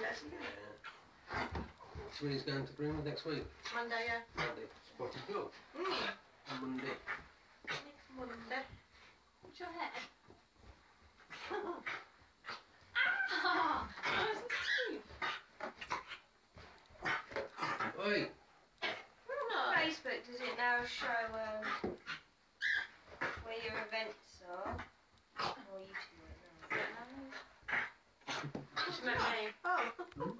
let us know. Yeah. So when he's going to Greenwood next week? Monday, yeah. Monday. Spotted go. Mm. On Monday. Next Monday. What's your hair? ah! Was. Oi! Facebook does it now show um, where your events are? Meant me. Oh.